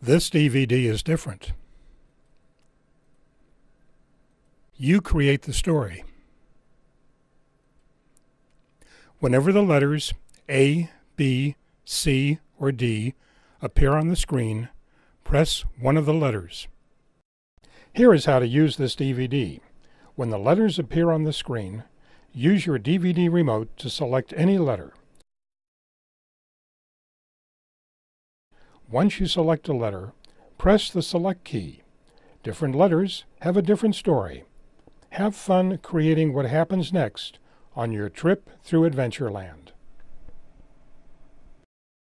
This DVD is different. You create the story. Whenever the letters A, B, C, or D appear on the screen, press one of the letters. Here is how to use this DVD. When the letters appear on the screen, use your DVD remote to select any letter. Once you select a letter, press the Select key. Different letters have a different story. Have fun creating what happens next on your trip through Adventureland.